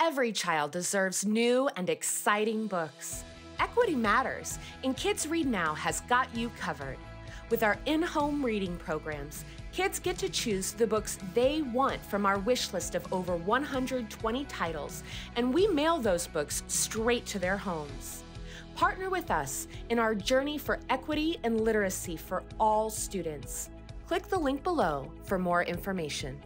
Every child deserves new and exciting books. Equity Matters, and Kids Read Now has got you covered. With our in home reading programs, kids get to choose the books they want from our wish list of over 120 titles, and we mail those books straight to their homes. Partner with us in our journey for equity and literacy for all students. Click the link below for more information.